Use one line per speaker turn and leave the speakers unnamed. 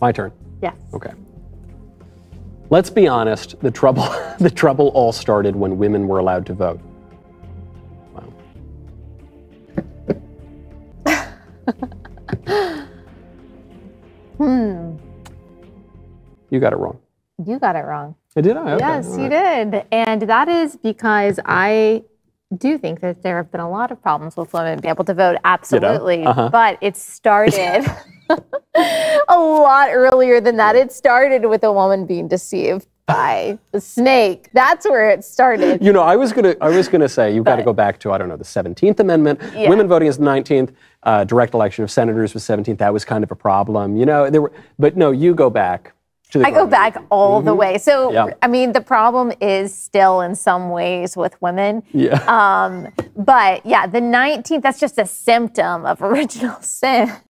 My turn.
Yes.
Okay. Let's be honest, the trouble the trouble all started when women were allowed to vote. Wow.
Hmm.
You got it wrong.
You got it wrong.
I did I? Okay,
yes,
all
you
right.
did. And that is because I do think that there have been a lot of problems with women being able to vote, absolutely.
Uh-huh.
But it started a lot earlier than that. It started with a woman being deceived by the snake. That's where it started.
You know, I was gonna, I was gonna say you've got to go back to I don't know the Seventeenth Amendment.
Yeah.
Women voting is the Nineteenth. Uh, direct election of senators was Seventeenth. That was kind of a problem. You know, there were, but no, you go back.
I go back all the way. So,
Mm-hmm. Yeah.
I mean, the problem is still in some ways with women.
Yeah.
Um, but yeah, the 19th, that's just a symptom of original sin.